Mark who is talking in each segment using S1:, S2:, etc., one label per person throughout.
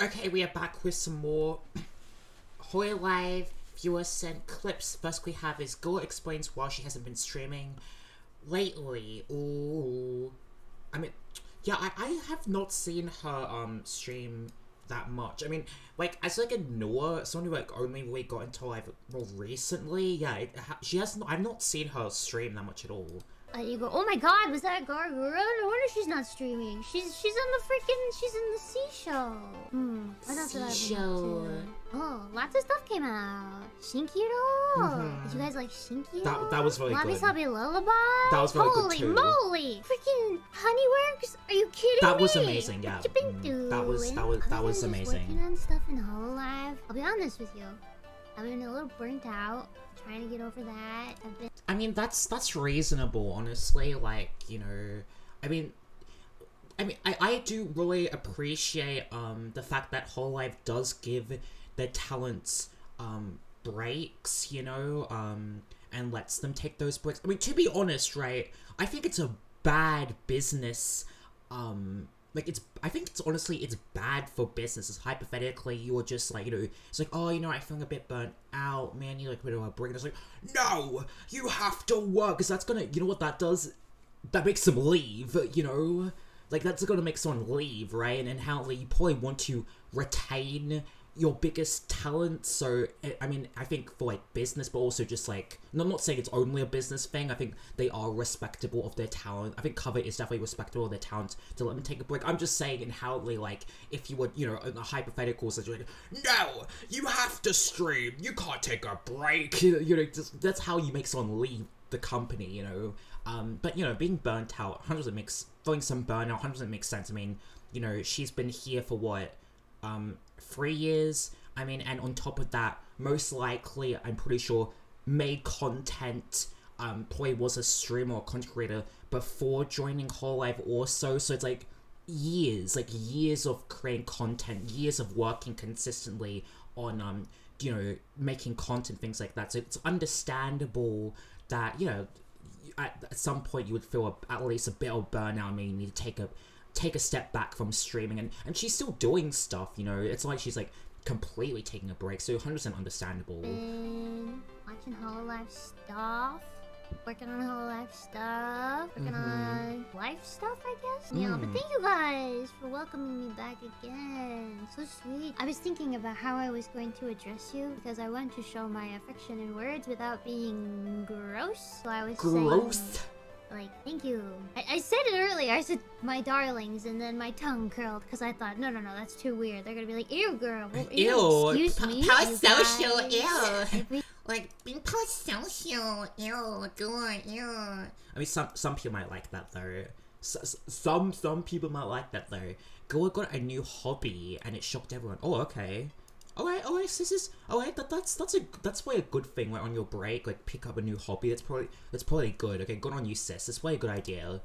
S1: Okay, we are back with some more Hololive viewer sent clips. First we have is Gura explains why she hasn't been streaming lately. Ooh. I mean, yeah, I, I have not seen her um stream that much. I mean, like as like a newer, someone who like only really got into live more recently. Yeah, it, she has. Not, I've not seen her stream that much at all.
S2: Uh, you go, oh my god, was that Gargoyle? No wonder she's not streaming. She's she's on the freaking she's in the sea show. Hmm. What else did I
S1: Sea
S2: been
S1: show.
S2: Oh, lots of stuff came out. Shinkiro.
S1: Mhm.
S2: Did you guys like Shinkiro?
S1: That- that was really
S2: Wabi
S1: good.
S2: Sabi Lullaby.
S1: That was really good
S2: Holy
S1: too.
S2: moly! Freaking Honeyworks? Are you kidding
S1: That
S2: me?
S1: That was amazing, yeah.
S2: What you been
S1: Mm,
S2: doing?
S1: that was- that was- that was amazing.
S2: Working on stuff in Hololive. I'll be honest with you. I've been a little burnt out. Trying to get over that.
S1: I mean, that's that's reasonable, honestly. Like, you know, I mean, I mean, I, I do really appreciate um the fact that Hololive does give their talents um breaks, you know, um, and lets them take those breaks. I mean, to be honest, right? I think it's a bad business, um. Like it's, I think it's honestly, it's bad for businesses. Hypothetically, you're just like, you know, it's like, oh, you know, I'm feeling a bit burnt out, man. You like, bit of a break. It's like, no, you have to work, because that's gonna, you know what that does? That makes them leave, you know? Like, that's gonna make someone leave, right? And, how, you probably want to retain your biggest talent. So, I- I mean, I think for, like, business, but also just, like, no, I'm not saying it's only a business thing. I think they are respectable of their talent. I think Cover is definitely respectable of their talent to let them take a break. I'm just saying, in how they, like, if you were, you know, in a hypothetical situation, no, you have to stream. You can't take a break. You know, just, that's how you make someone leave the company, you know. Um, but you know, being burnt out, 100% makes feeling some burnout, 100% makes sense. I mean, you know, she's been here for what, um, three years. I mean, and on top of that, most likely, I'm pretty sure, made content. Um, probably was a streamer or content creator before joining Hololive also. So it's like years, like years of creating content, years of working consistently on um, you know, making content, things like that. So it's understandable that you know, at, at some point you would feel a, at least a bit of burnout. I mean, you need to take a take a step back from streaming, and and she's still doing stuff. You know, it's like she's like completely taking a break. So 100% understandable.
S2: been watching Hololive stuff, working on Hololive stuff, working
S1: Mhm.
S2: on life stuff, I guess. Yeah, but
S1: Mm.
S2: thank you guys for welcoming me back again. So sweet. I was thinking about how I was going to address you because I want to show my affection in words without being gross. So I was saying,
S1: Gross.
S2: Like, thank you. I, I said it earlier. I said my darlings, and then my tongue curled because I thought, no, no, no, that's too weird. They're gonna be like, ew, girl. Well,
S1: Ew,
S2: Excuse
S1: pa-
S2: me. you guys.
S1: ew.
S2: Like,
S1: being social, ew, good, ew. I mean, some some people might like that though. Some some people might like that though. Gura got a new hobby and it shocked everyone. Oh, okay. Alright, alright, this is alright. That that's that's a that's way a good thing. Like on your break, like pick up a new hobby. That's probably that's probably good. Okay, good on you, sis. That's way a good idea.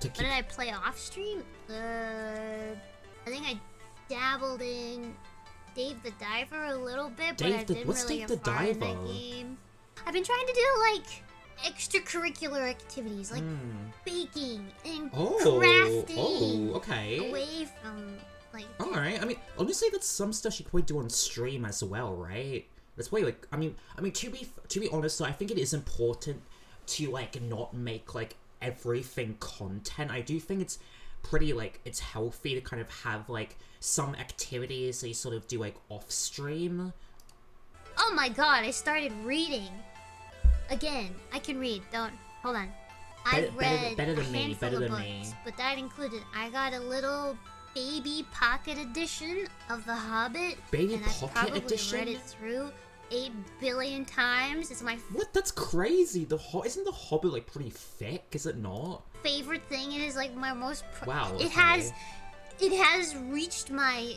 S1: To
S2: What
S1: keep
S2: did I play off stream? Uh, I think I dabbled in Dave the Diver a little bit, but
S1: Dave
S2: I
S1: the-
S2: didn't
S1: what's
S2: really
S1: Dave the
S2: far in that
S1: Diver?
S2: game. I've been trying to do like extracurricular activities, like
S1: Hmm.
S2: baking and
S1: Oh,
S2: crafting,
S1: oh, okay.
S2: away from like.
S1: Alright, I mean, honestly, that's some stuff you could do on stream as well, right? That's probably like, I mean, I mean, to be to be honest, though, I think it is important to like not make like everything content. I do think it's pretty like it's healthy to kind of have like some activities that you sort of do like off stream.
S2: Oh my god! I started reading again. I can read. Don't hold on. I
S1: Better- better
S2: read
S1: than- better than
S2: a
S1: me,
S2: handful
S1: better
S2: of
S1: than
S2: books,
S1: me.
S2: but that included I got a little baby pocket edition of The Hobbit,
S1: Baby
S2: and I've
S1: pocket
S2: probably
S1: edition?
S2: read it through eight billion times. It's my
S1: What? That's crazy. The ho- isn't the Hobbit like pretty thick? Is it not?
S2: favorite thing. It is like my most.
S1: Wow,
S2: It
S1: okay.
S2: has, it has reached my.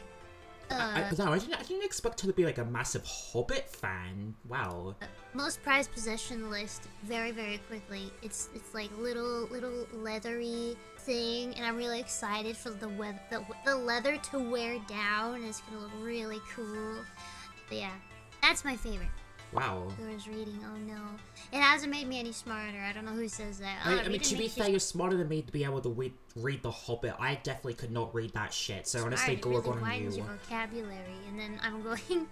S2: Uh,
S1: I, I, no, I, didn't, I didn't expect her to be like a massive Hobbit fan. Wow.
S2: most prized possession list very very quickly it's it's like little little leathery thing and i'm really excited for the weather the, the leather to wear down it's gonna look really cool but yeah that's my favorite
S1: Wow.
S2: Doors reading. Oh no, it hasn't made me any smarter. I don't know who says that.
S1: I,
S2: Oh,
S1: I mean, to be
S2: makes you
S1: fair, you're smarter than me to be able to read, read The Hobbit. I definitely could not read that shit. So honestly,
S2: smart. It
S1: good
S2: really
S1: on you.
S2: your vocabulary, and then I'm going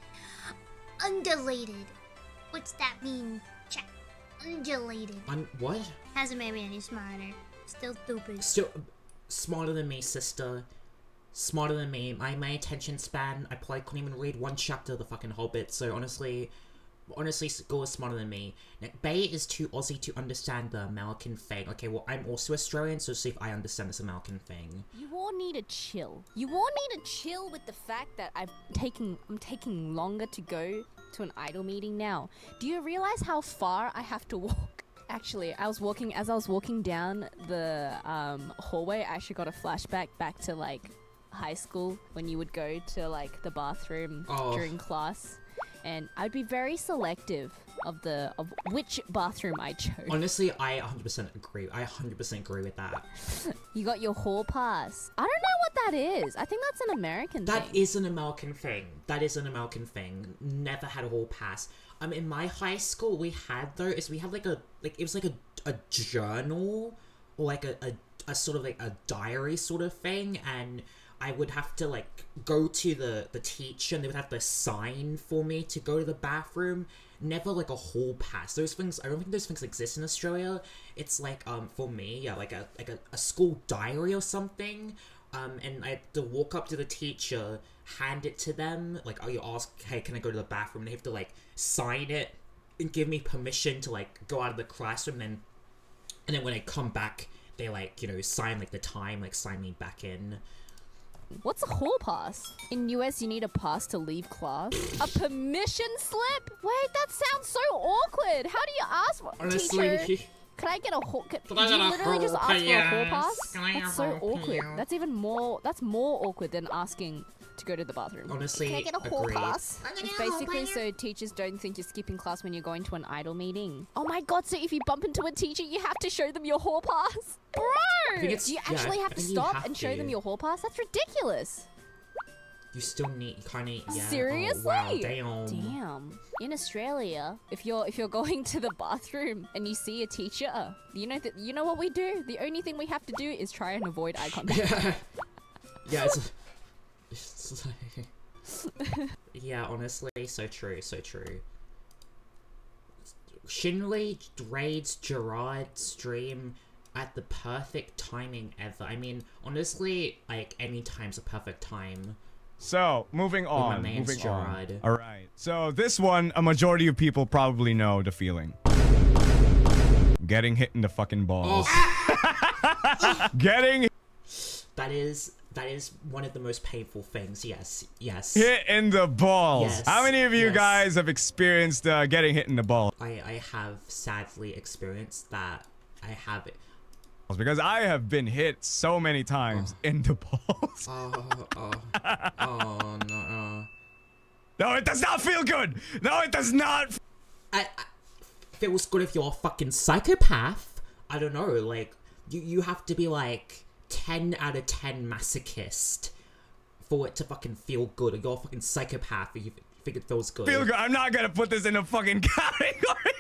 S2: undulated. What's that mean? Check. Undulated.
S1: I'm what?
S2: Hasn't made me any smarter. Still stupid.
S1: Still smarter than me, sister. Smarter than me. My my attention span. I probably couldn't even read one chapter of the fucking Hobbit. So honestly, honestly, Gura is smarter than me. Now, Bae is too Aussie to understand the American thing. Okay, well I'm also Australian, so see if I understand this American thing.
S3: You all need to chill. You all need to chill with the fact that I've taking I'm taking longer to go to an idol meeting now. Do you realize how far I have to walk? Actually, I was walking as I was walking down the um, hallway. I actually got a flashback back to like high school when you would go to like the bathroom
S1: Oh.
S3: during class, and I'd be very selective of the of which bathroom I chose.
S1: Honestly, I 100% agree. I 100% agree with that.
S3: You got your hall pass. I don't know what that is. I think that's an American
S1: That
S3: thing.
S1: is an American thing. That is an American thing. Never had a hall pass. Um, in my high school, we had though is we had like a like it was like a a journal or like a, a a sort of like a diary sort of thing, and I would have to like go to the the teacher and they would have to sign for me to go to the bathroom. Never like a hall pass. Those things I don't think those things exist in Australia. It's like um for me, yeah, like a like a, a school diary or something. Um, and I had to walk up to the teacher, hand it to them, like, oh, you ask, hey, can I go to the bathroom? And they have to like sign it and give me permission to like go out of the classroom. And and then when I come back, they like you know sign like the time, like sign me back in.
S3: What's a hall pass? In US, you need a pass to leave class. A permission slip? Wait, that sounds so awkward. How do you ask for
S1: Honestly,
S3: teacher? Can I get a hall? Can,
S1: Can
S3: you literally just ask for a hall
S1: pass?
S3: pass?
S1: Can I get a
S3: That's so awkward. That's even more. That's more awkward than asking to go to the bathroom.
S1: honestly,
S3: Can I get a hall
S1: agreed.
S3: pass? It's basically so teachers don't think you're skipping class when you're going to an idol meeting. Oh my god, so if you bump into a teacher, you have to show them your hall pass? Bro! Do you
S1: yeah,
S3: actually
S1: I
S3: have to stop
S1: have
S3: and show them your hall pass? That's ridiculous.
S1: You still need kind of yeah.
S3: Oh, Seriously?
S1: Oh, wow, damn.
S3: Damn. In Australia, if you're if you're going to the bathroom and you see a teacher, you know that you know what we do? The only thing we have to do is try and avoid eye contact.
S1: Yeah, yeah, it's, it's like, yeah, honestly, so true, so true. Shinri raids Jurard stream at the perfect timing ever. I mean, honestly, like any time's a perfect time.
S4: So, moving on. Moving
S1: Jurard.
S4: on. All right. So, this one, a majority of people probably know the feeling. Getting hit in the fucking balls.
S1: Oh,
S4: Getting
S1: that is that is one of the most painful things. Yes, yes.
S4: hit in the balls.
S1: Yes,
S4: How many of you
S1: yes.
S4: guys have experienced uh, getting hit in the balls?
S1: I I have sadly experienced that. I have it.
S4: Because I have been hit so many times in the balls.
S1: Oh, oh, oh no.
S4: No, it does not feel good. No, it does not.
S1: I, I feels good if you're a fucking psychopath. I don't know, like you you have to be like ten out of ten masochist for it to fucking feel good. Or you're a fucking psychopath if you think it feels good.
S4: Feel good. I'm not gonna put this in a fucking category.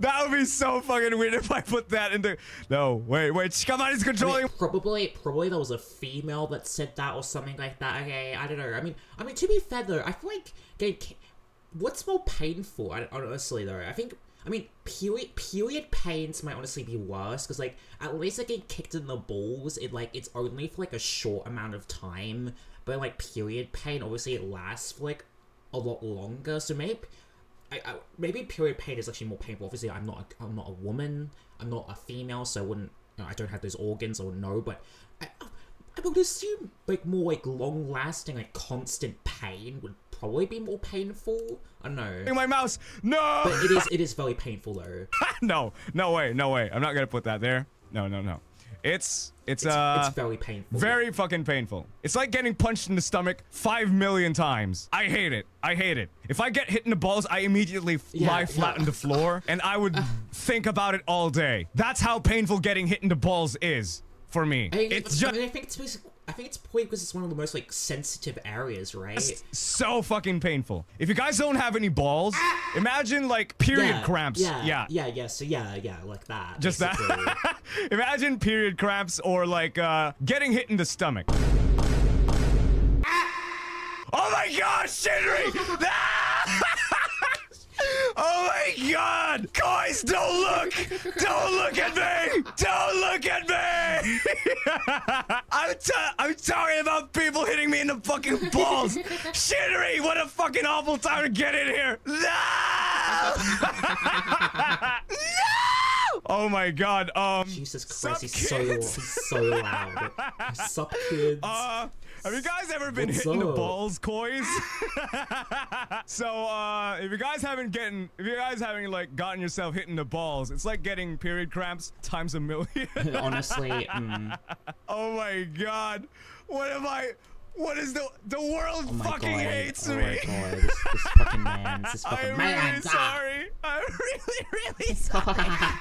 S4: that would be so fucking weird if I put that into. No, wait, wait. Come on, it's
S1: I mean,
S4: controlling.
S1: probably probably there was a female that said that or something like that. Okay, I don't know. I mean, I mean to be fair though, I feel like what's more painful? I, honestly though, I think I mean period period pains might honestly be worse because like at least like getting kicked in the balls, it like it's only for like a short amount of time, but like period pain obviously it lasts for like a lot longer. So maybe. I, I, maybe period pain is actually more painful. Obviously, I'm not. A, I'm not a woman. I'm not a female, so I wouldn't. You know, I don't have those organs. or know, but I, I would assume like more like long lasting, like constant pain would probably be more painful. I don't know.
S4: my mouse. No.
S1: But it is. It is very painful though.
S4: no, no way, no way. I'm not gonna put that there. No, no, no. It's it's,
S1: It's,
S4: uh
S1: it's very painful.
S4: very fucking painful. It's like getting punched in the stomach five million times. I hate it. I hate it. If I get hit in the balls, I immediately
S1: Yeah,
S4: lie flat
S1: yeah.
S4: on the floor, and I would think about it all day. That's how painful getting hit in the balls is for me.
S1: I,
S4: It's
S1: I
S4: just
S1: mean, I think it's basic, I think it's probably because it's one of the most like sensitive areas, right?
S4: so fucking painful. If you guys don't have any balls, imagine like period
S1: yeah,
S4: cramps.
S1: Yeah,
S4: yeah.
S1: yeah, yeah. So yeah, yeah, like that.
S4: Just that.
S1: basically.
S4: Imagine period cramps or like uh, getting hit in the stomach. Oh my gosh, Shinri! Ah! oh my god! Guys, don't look! Don't look at me! Don't look at me! I'm, I'm talking about people hitting me in the fucking balls! Shinri, what a fucking awful time to get in here! No! no! Oh my god, um.
S1: Jesus Christ, he's so he's so loud. Sup, kids?
S4: Uh, have you guys ever been
S1: What's
S4: hit in the balls, coys? so, uh, if you guys haven't getting, if you guys haven't like gotten yourself hitting the balls, it's like getting period cramps times a million.
S1: Honestly, mm,
S4: oh my god, what am I? What is the the world
S1: oh
S4: fucking
S1: god,
S4: hates
S1: oh
S4: me?
S1: my god, this, this fucking man, this fucking
S4: I'm
S1: man.
S4: really
S1: ah.
S4: sorry. I'm really, really sorry.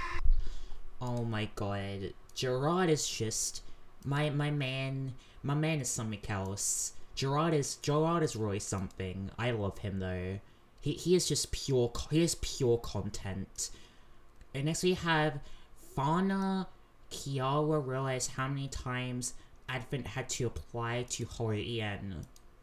S1: oh my god, Jurard is just my my man. My man is something else. Jurard is Jurard is really something. I love him though. He he is just pure. He is pure content. And next we have Fauna Kiara realized how many times Advent had to apply to Holo EN.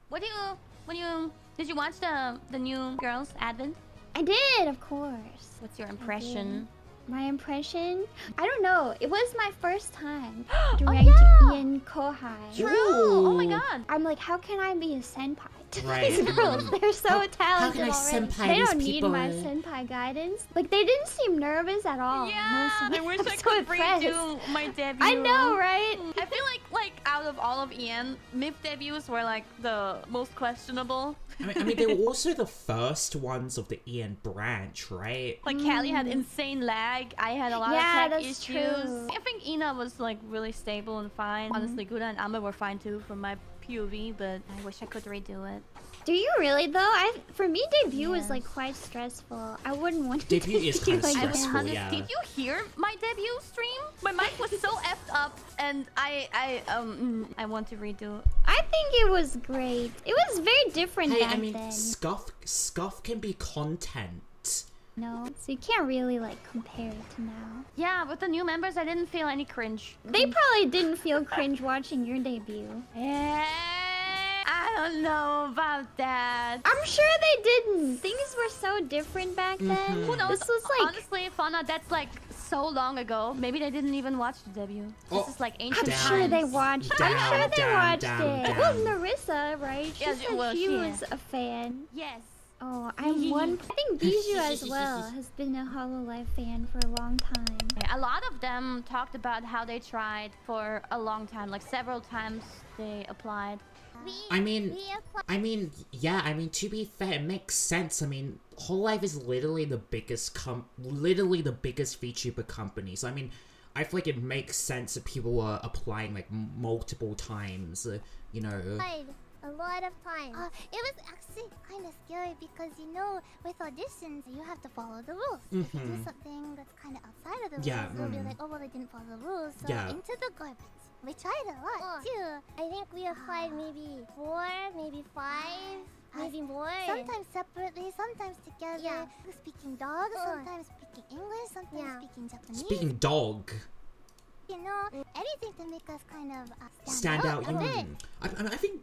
S5: What do you? What do you? Did you watch the the new Girls Advent?
S2: I did, of course.
S5: What's your impression?
S2: My impression? I don't know. It was my first time
S5: Oh, yeah.
S2: EN Kohai.
S5: True. Oh my god.
S2: I'm like, how can I be a senpai to
S1: Right.
S2: these girls?
S1: Mm.
S2: They're so
S1: How- how
S2: talented
S1: can I
S2: already.
S1: senpai
S2: they don't need my
S1: people?
S2: senpai guidance. Like they didn't seem nervous at all.
S5: Yeah,
S2: most of
S5: I
S2: them.
S5: wish
S2: I'm
S5: I
S2: so
S5: could
S2: impressed.
S5: redo my debut.
S2: I know, right? Mm.
S5: I feel like like out of all of EN, Myth debuts were like the most questionable.
S1: I mean, I mean, they were also the first ones of the EN branch, right?
S5: Like Calli had mm. insane lag. I had a lot
S2: Yeah,
S5: of tech
S2: that's
S5: issues.
S2: true.
S5: I think Ina was like really stable and fine. Mm-hmm. Honestly, Gura and Amba were fine too from my POV, but I wish I could redo it.
S2: Do you really though? I for me debut was
S5: Yes.
S2: like quite stressful. I wouldn't want to
S1: Debut is
S2: debut
S1: kinda
S2: again.
S1: stressful,
S5: honest,
S1: yeah.
S5: Did you hear my debut stream? My mic was so effed up, and I I um I want to redo.
S2: I think it was great. It was very different
S1: Hey,
S2: back
S1: I mean,
S2: then.
S1: scuff scuff can be content.
S2: No, so you can't really like compare it to now.
S5: Yeah, with the new members, I didn't feel any cringe.
S2: They probably didn't feel cringe watching your debut.
S5: Eh, I don't know about that.
S2: I'm sure they didn't. Things were so different back then.
S5: Who knows?
S2: This was like
S5: honestly, Fauna, that's like so long ago. Maybe they didn't even watch the debut.
S1: Oh,
S5: this is like ancient
S2: I'm
S5: ancient
S1: Damn.
S2: sure they
S5: times.
S2: watched.
S1: Damn,
S2: I'm sure they
S1: damn,
S2: watched
S1: damn,
S2: it.
S1: damn.
S2: Well, Nerissa, right? She
S5: Yeah,
S2: said
S5: well,
S2: she
S5: she
S2: was
S5: is.
S2: a fan.
S5: Yes.
S2: Oh, I'm one. I think Bijou as well has been a Hololive fan for a long time.
S5: A lot of them talked about how they tried for a long time, like several times they applied.
S1: I mean, I mean, yeah. I mean, to be fair, it makes sense. I mean, Hololive is literally the biggest com, literally the biggest VTuber company. So I mean, I feel like it makes sense that people are applying like m- multiple times. Uh, you know.
S6: tried a lot of times. Uh, it was actually kind of scary because you know, with auditions, you have to follow the rules. If you do
S1: Mhm.
S6: something that's kind of outside of the
S1: Yeah,
S6: rules, they'll be
S1: mm.
S6: like, "Oh well, they didn't follow the rules." So
S1: Yeah.
S6: into the garbage. We tried a lot too. I think we applied maybe four, maybe five. Maybe more. Sometimes separately, sometimes together. Yeah. Speaking dog, sometimes speaking English, sometimes speaking Japanese.
S1: Speaking dog,
S6: you know, anything to make us kind of uh,
S1: stand out.
S6: a bit.
S1: mm. I, I, mean, I think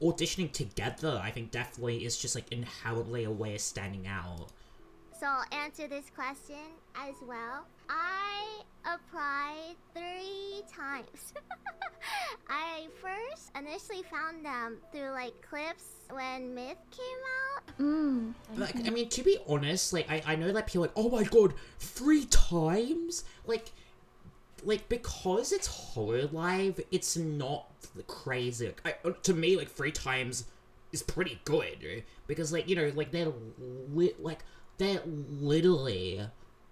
S1: auditioning together, I think definitely is just like inherently a way of standing out.
S6: So I'll answer this question as well. I applied three times. I first initially found them through like clips when Myth came out.
S2: Mm.
S1: Like, I mean, to be honest, like, I, I know that people are like, oh my god, three times? Like, like, because it's Hololive, it's not crazy. I, to me, like, three times is pretty good. Because, like, you know, like, they're li- like, they're literally,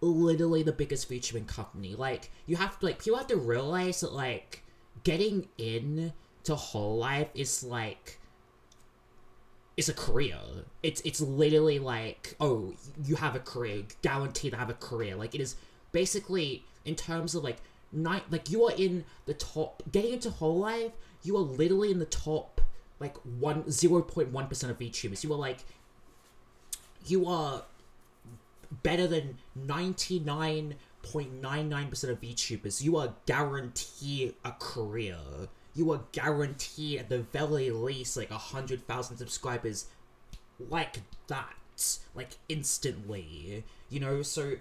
S1: literally the biggest VTuber company. Like, you have to, like, people have to realize that, like, getting in to Hololive is, like, it's a career. It's it's literally like, oh, you have a career, guaranteed to have a career. Like it is basically in terms of like night like you are in the top getting into Hololive, you are literally in the top like one zero point one percent of VTubers. You are like you are better than ninety nine point nine nine percent of VTubers. You are guaranteed a career. You are guaranteed at the very least like a hundred thousand subscribers like that. Like instantly. You know, so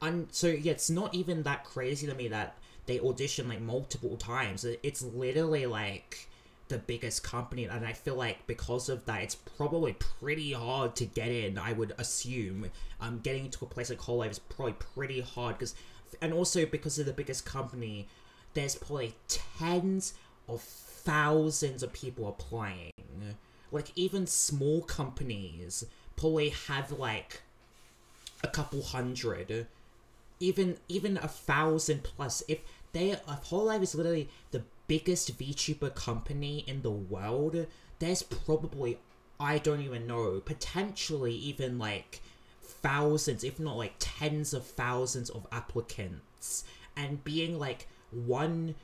S1: I'm so yeah, it's not even that crazy to me that they audition like multiple times. It's literally like the biggest company, and I feel like because of that, it's probably pretty hard to get in. I would assume, um, getting into a place like Hololive is probably pretty hard because, and also because of the biggest company, there's probably tens of thousands of people applying. Like even small companies probably have like a couple hundred even even a thousand plus if they if Hololive is literally the biggest VTuber company in the world, there's probably I don't even know, potentially even like thousands, if not like tens of thousands of applicants. And being like one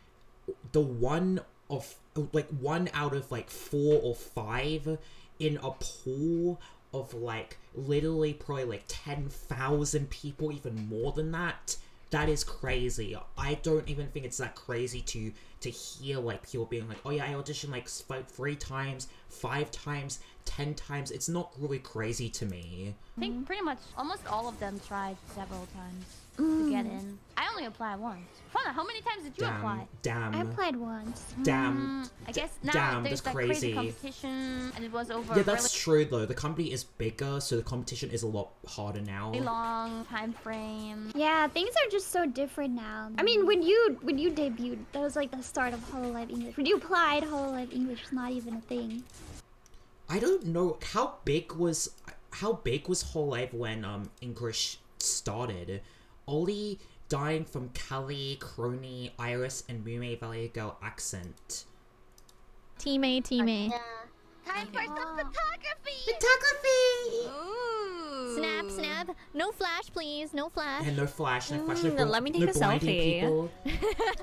S1: the one of like one out of like four or five in a pool of like literally probably like 10,000 people, even more than that. That is crazy. I don't even think it's that crazy to to hear like people being like, "Oh yeah, I auditioned like like three times, five times, ten times." It's not really crazy to me.
S5: I think pretty much almost all of them tried several times to get in. I only applied once. Fun, how many times did you
S1: Damn,
S5: apply?
S1: damn,
S2: I applied once.
S1: damn.
S5: Mm, I guess now
S1: damn,
S5: there's
S1: that's
S5: like crazy
S1: crazy.
S5: competition, and it was over
S1: Yeah,
S5: a
S1: that's true though. The company is bigger, so the competition is a lot harder now.
S5: really long time frame.
S2: Yeah, things are just so different now. I mean, when you when you debuted, that was like the start of Hololive English. When you applied, Hololive English was not even a thing.
S1: I don't know how big was how big was Hololive when um English started. Ollie dying from Calli, Kronii, IRyS, and Mumei Valley Girl accent.
S7: Team A, Team A.
S6: Time for some photography.
S1: Photography.
S3: Ooh.
S7: Snap, snap. No flash, please. No flash.
S1: And no flash, no flash, no,
S7: Mm,
S1: bl-
S7: let me take
S1: no
S7: a selfie.
S1: people.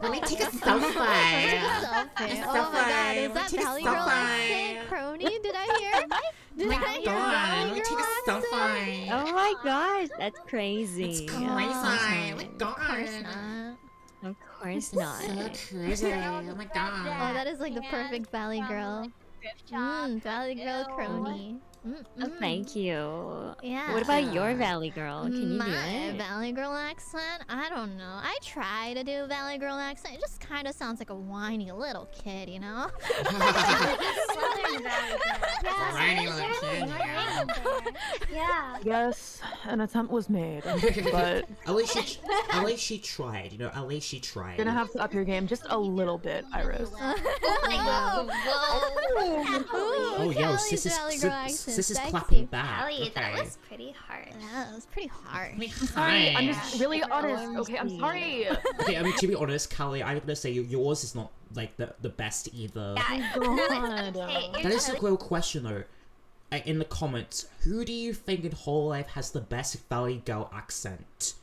S1: Let me take a selfie.
S7: Selfie. Oh my god, is that
S1: Take a
S7: Valley Girl
S1: selfie.
S7: accent? Kronii? Did I hear? Did
S1: Oh
S7: I
S1: my
S7: hear Valley
S1: let me
S7: Girl
S1: take a
S7: accent?
S1: selfie.
S8: Oh my gosh, that's crazy.
S1: It's crazy.
S7: Oh,
S1: Oh my
S7: Of course not.
S8: Of course not.
S1: So crazy. Oh my god.
S7: Oh, that is like the perfect Valley Girl.
S6: Thrift.
S7: Mm, Valley Girl
S6: Ew.
S7: Kronii. Mm,
S8: Oh, thank you.
S7: Yeah.
S8: What about your Valley Girl? Can you
S7: My
S8: do it?
S7: Valley Girl accent? I don't know. I try to do Valley Girl accent. It just kind of sounds like a whiny little kid, you know?
S6: Southern Valley Girl.
S1: Whiny little kid, yeah.
S2: Yeah.
S9: Yes, an attempt was made, but
S1: At least she, at least she tried. You know, at least she tried.
S9: you're gonna have to up your game just a little bit, IRyS.
S7: oh, whoa.
S1: Oh,
S7: Ooh,
S1: yo,
S7: Calli's
S1: sis is
S7: Valley
S1: sis,
S7: Girl accent.
S1: sis is
S7: Sexy.
S1: clapping back.
S6: Ellie, that was pretty hard.
S7: Yeah, that was pretty hard.
S9: Sorry, I'm just really honest. Okay, I'm sorry.
S1: Okay, I mean to be honest, Calli, I'm gonna say yours is not like the the best either.
S6: Yeah.
S9: God.
S6: Hey,
S1: That is a real question though. Uh, In the comments, who do you think in Hololive has the best Valley Girl accent?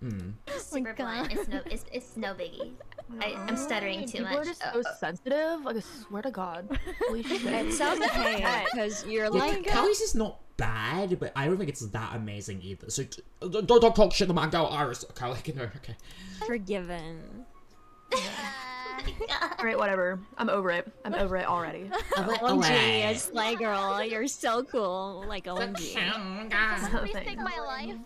S1: Hmm.
S6: super
S7: God.
S6: blunt. It's no, it's, it's no biggie. I, I'm oh, stuttering too
S9: People
S6: much.
S9: are just
S6: Oh,
S9: so uh, uh, sensitive. Like, I swear to God. Holy shit.
S8: It sounds okay because you're
S1: Yeah,
S8: like
S1: Calli's is not bad, but I don't think it's that amazing either. So uh, don't, don't talk shit about Girl IRyS, Calli. No, okay.
S8: forgiven.
S9: Alright, whatever. I'm over it. I'm over it already.
S8: OMG, it's Slay Girl. You're so cool. Like OMG.
S5: Please take my life.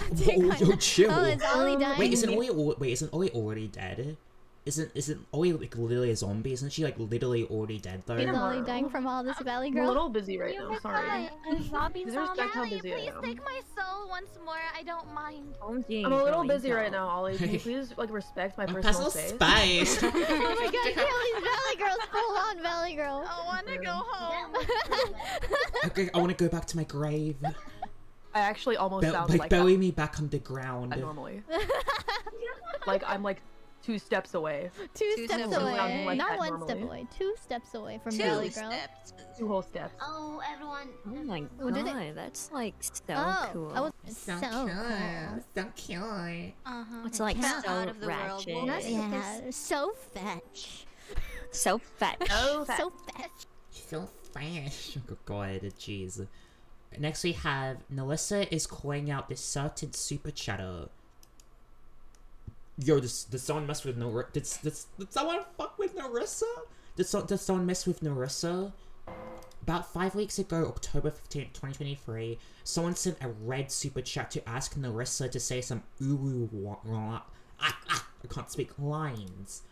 S1: Oh, Whoa, yo, oh, chill.
S7: Oh, it's Ollie dying.
S1: Wait, isn't Ollie? Wait, isn't Ollie already dead? Isn't isn't oh, Ollie like literally a zombie? Isn't she like literally already dead though?
S7: Is
S9: Yeah.
S7: Ollie dying from all this Valley
S9: I'm a little busy right now. Sorry.
S5: Zombie
S9: Please respect how
S5: Ellie,
S9: busy I
S5: please
S9: am.
S5: take my soul once more. I don't mind.
S8: OMG.
S9: I'm a little
S8: girly
S9: busy right now, Ollie. Can you please like respect my
S1: Oh,
S9: personal
S1: personal
S9: space?
S1: space.
S7: Oh my god, Calli's Valley Girl's full on Valley Girl.
S5: I want to go home.
S1: okay, I want to go back to my grave.
S9: I actually almost
S1: Be-
S9: sound
S1: like,
S9: like
S1: bury
S9: that
S1: me back on underground.
S9: normally. like I'm like two steps away,
S7: Two,
S3: Two
S7: steps
S3: steps
S7: away.
S9: away. Like
S7: Not
S9: that
S7: one step away. Two steps away from
S3: Two
S7: Valley Girl.
S3: steps.
S9: two whole steps.
S6: oh, everyone.
S8: Oh my
S7: Oh, did it-
S8: god, that's like so
S7: oh,
S8: cool.
S7: I was so, cool.
S1: so cute.
S3: Uh-huh.
S8: It's like so
S3: out of the world.
S8: ratchet.
S3: What was?
S7: Yeah, so fetch.
S8: So fat.
S6: Oh,
S7: So fat.
S1: So fast. Oh god, jeez. Next we have Nerissa is calling out this certain super chatter. Yo, does, does someone mess with Nerissa? Did, did, did someone fuck with Nerissa? Did, so, did someone mess with Nerissa? About five weeks ago, October 15th, 2023, someone sent a red super chat to ask Nerissa to say some ooh ah, ah, I can't speak lines.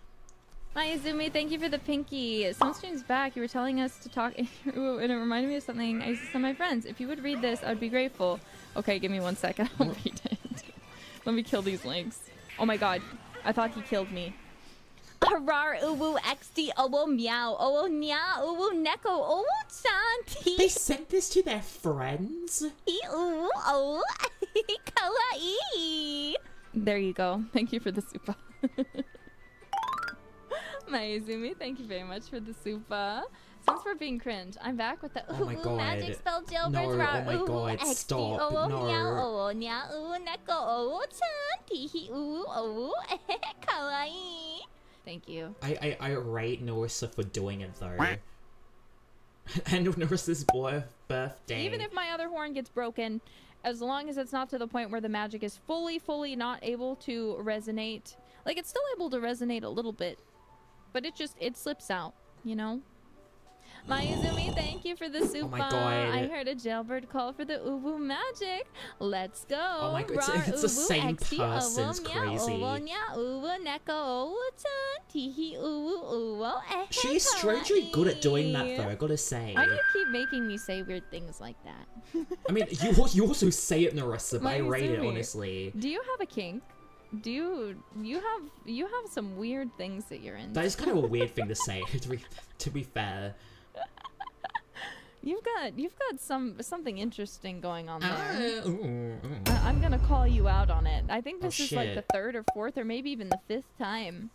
S10: Hi, Izumi. Thank you for the pinky. Some streams back, you were telling us to talk, and it reminded me of something I used to tell my friends. If you would read this, I would be grateful. Okay, give me one second. I'll read it. Let me kill these links. Oh my god. I thought he killed me.
S3: Harar uwu xd owo meow owo nya uwu neko owo chan
S1: They sent this to their friends?
S3: uwu owo kawaii.
S10: There you go. Thank you for the super. My Izumi, thank you very much for the super. Since we're being cringe, I'm back with the
S1: Oh my
S3: Ooh,
S1: god.
S3: magic spell jailbirds
S1: No, oh my
S3: ooh,
S1: god,
S3: XD
S1: stop, no.
S3: meow owo nya uwu neko owo chan tihi uwu owo kawaii.
S10: Thank you.
S1: I, I, I rate Nerissa for doing it though. and boy, birthday.
S10: Even if my other horn gets broken, as long as it's not to the point where the magic is fully, fully not able to resonate. Like, it's still able to resonate a little bit, but it just, it slips out, you know? Mayuzumi, thank you for the super.
S1: Oh my uh, God.
S10: I heard a jailbird call for the Ubu magic. Let's go.
S1: Oh my God, it's- it's the same
S10: XD uh,
S1: person, it's crazy.
S10: owo nya uwu neko owo chan tihi uwu uwo
S1: She's strangely good at doing that though, I gotta say.
S10: Why do you keep making me say weird things like that?
S1: I mean, you, you also say it, in Nerissa, but I rate it honestly.
S10: Do you have a kink? Do you you have you have some weird things that you're into?
S1: That is kind of a weird thing to say, to be, to be fair.
S10: You've got you've got some something interesting going on there.
S1: Uh, ooh, ooh.
S10: I- I'm gonna call you out on it. I think
S1: Oh,
S10: this is like the third or fourth or maybe even the fifth time.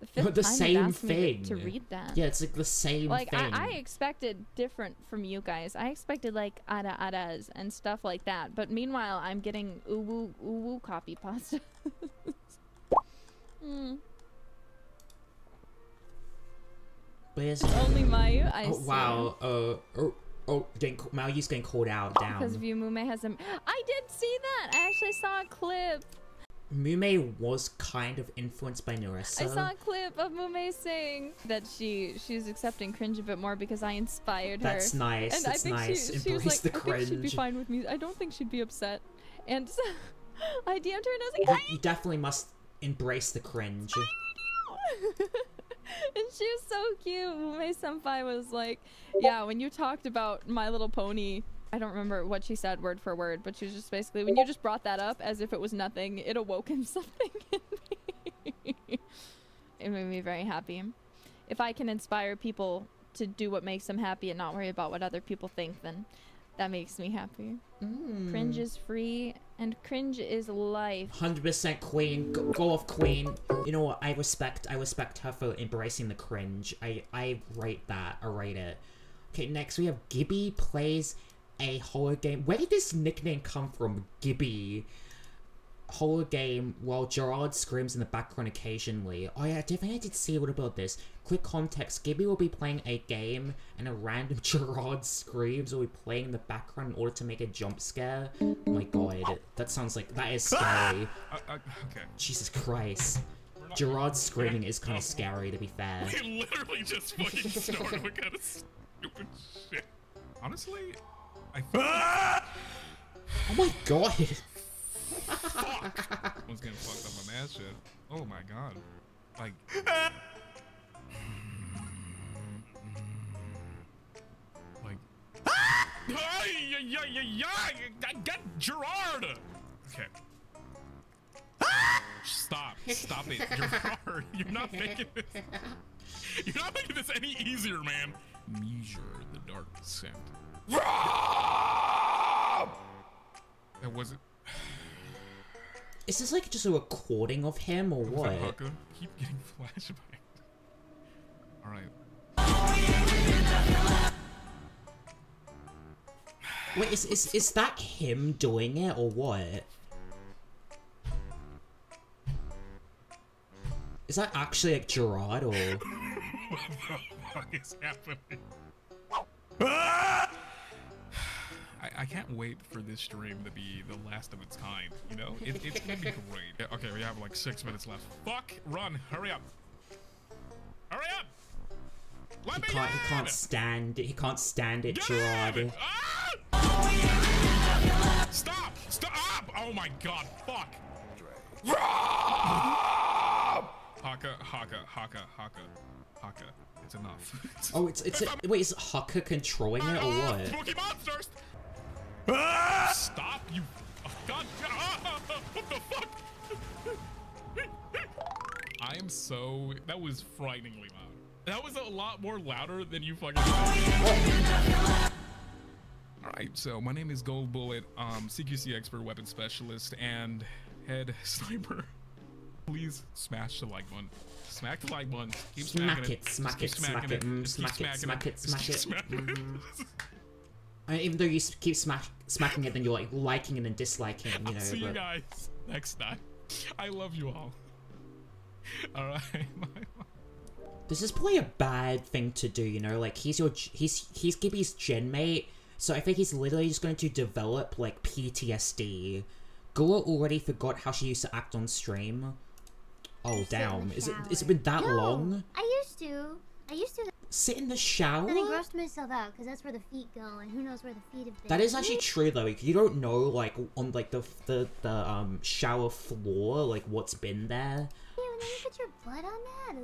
S10: The fifth
S1: the
S10: time you've
S1: same
S10: me to- to, read that.
S1: Yeah, it's like the same
S10: like
S1: thing.
S10: I, I expected different from you guys. I expected like ara aras and stuff like that. But meanwhile, I'm getting uwu uwu copy pasta. Hmm.
S1: It's-
S10: Only Mayu. I
S1: oh, wow. Uh, oh, oh, getting, Maoyu's getting called out. Down.
S10: Because of you, Mumei has some. I did see that. I actually saw a clip.
S1: Mumei was kind of influenced by Nerissa.
S10: I saw a clip of Mumei saying that she she's accepting cringe a bit more because I inspired her.
S1: That's nice,
S10: And
S1: that's
S10: I think
S1: nice.
S10: She, she was
S1: Embrace
S10: like,
S1: the
S10: I think she'd be
S1: cringe."
S10: fine with me. I don't think she'd be upset. And I DM'd her and I was like,
S1: you definitely must embrace the cringe.
S10: and she was so cute. Mumei Senpai was like, yeah, when you talked about My Little Pony, I don't remember what she said word for word, but she was just basically, when you just brought that up as if it was nothing, it awoken something in me. it made me very happy. If I can inspire people to do what makes them happy and not worry about what other people think, then that makes me happy. Mm. Cringe is free, and cringe is life.
S1: Hundred percent queen. Go, go off, queen. You know what? I respect. I respect her for embracing the cringe. I I rate that. I rate it. Okay, next we have Gibby plays a horror game. Where did this nickname come from, Gibby? Horror game while Jurard screams in the background occasionally. Oh yeah, definitely did see a little bit of this. Quick context, Gibby will be playing a game and a random Jurard screams will be playing in the background in order to make a jump scare. Oh my god, that sounds like, that is scary.
S11: Uh, uh, okay.
S1: Jesus Christ. Jurard screaming is kind of scary to be fair.
S11: We literally just fucking started. What kind of stupid shit? Honestly, I
S1: Oh my god!
S11: Fuck. was getting fucked up on that shit. Oh my god. Like. like. Ay, ay, ay, ay, ay, Get Jurard! Okay. Stop. Stop it. Jurard, you're not making this. You're not making this any easier, man. Measure the dark descent. That wasn't.
S1: Is this like just a recording of him or what?
S11: Keep getting flashbacks. Alright.
S1: Wait, is, is, is that him doing it or what? Is that actually like Jurard or?
S11: what the fuck is happening?
S4: Ah!
S11: I, I can't wait for this stream to be the last of its kind. You know, it, it's gonna be great. Yeah, okay, we have like six minutes left. Fuck, run, hurry up, hurry up. Let
S1: He
S11: me
S1: can't. He can't stand. it. He can't stand it, Jurard.
S11: Stop! Stop! Oh my god, fuck! Haka, Haka, Haka, Haka, Haka. It's enough.
S1: Oh, it's it's. wait, is Hakka controlling it or what?
S11: Spooky monsters!
S4: Ah!
S11: Stop, you. Oh, god. Ah, what the fuck? I am so. That was frighteningly loud. That was a lot more louder than you fucking. Alright, so my name is Gold Bullet, um, CQC expert, weapon specialist, and head sniper. Please smash the like button. Smack the like button. Keep
S1: Smack
S11: smacking
S1: it, smack it, smack it, smack it, smack it, smack it. Mhm. And even though you keep smack, smacking it, then you're like liking it and disliking, you know.
S11: I'll see you guys next time. I love you all. Alright,
S1: This is probably a bad thing to do, you know. Like he's your he's he's Gibby's gen mate, so I think he's literally just going to develop like PTSD. Gura already forgot how she used to act on stream. Oh damn! Is it? Is it been that
S2: No,
S1: long?
S2: I used to. I used to.
S1: Sit in the shower.
S2: Then I grossed myself out because that's where the feet go, and who knows where the feet have been.
S1: That is actually true though. You don't know like on like the the the um shower floor like what's been there.
S2: Ew, and then you put your blood on that.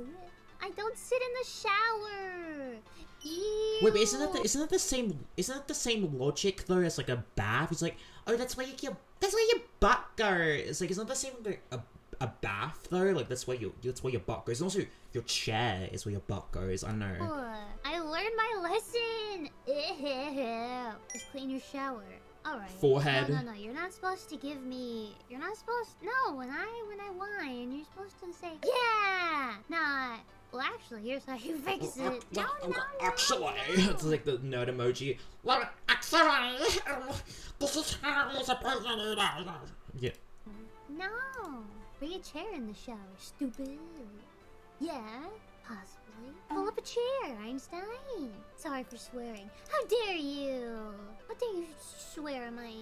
S2: I don't sit in the shower. Ew.
S1: Wait, but isn't that the, isn't that the same? Isn't that the same logic though as like a bath? It's like, oh, that's where your that's where your butt goes. It's like, isn't that the same like a a bath though? Like that's where you that's where your butt goes. And also, your chair is where your butt goes. I know.
S2: Ugh, I learned my lesson. Ew. Just clean your shower. All right.
S1: Forehead.
S2: No, no, no. You're not supposed to give me. You're not supposed. No, when I when I whine, you're supposed to say yeah. Not. Well, actually, here's how you fix oh, it. Oh, oh, no, no, no.
S1: Actually, it's like the nerd emoji. Well, actually, this is how you're supposed to do that. Yeah.
S2: No. Bring a chair in the shower, stupid. Yeah, possibly. Pull up a chair, Einstein. Sorry for swearing. How dare you? How dare you swear on my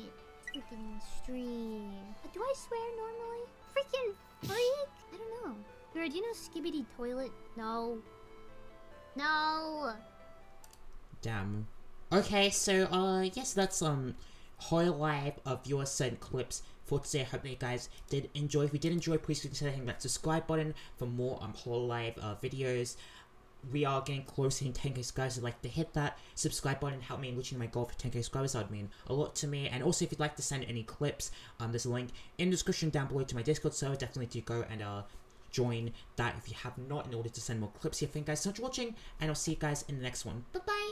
S2: freaking stream? Uh, Do I swear normally? Freaking freak? I don't know. Girl, do you know Skibidi Toilet? No. No.
S1: Damn. Okay, so uh yes, that's um Hololive of your sent clips for today. I hope that you guys did enjoy. If you did enjoy, please consider hitting that subscribe button for more um Hololive uh, videos. We are getting closer to 10k subscribers. I'd like to hit that subscribe button, help me in reaching my goal for 10k subscribers. That would mean a lot to me. And also, if you'd like to send any clips, um, there's a link in the description down below to my Discord server. Definitely do go and uh join that if you have not in order to send more clips here. Thank you guys so much for watching, and I'll see you guys in the next one. Bye bye.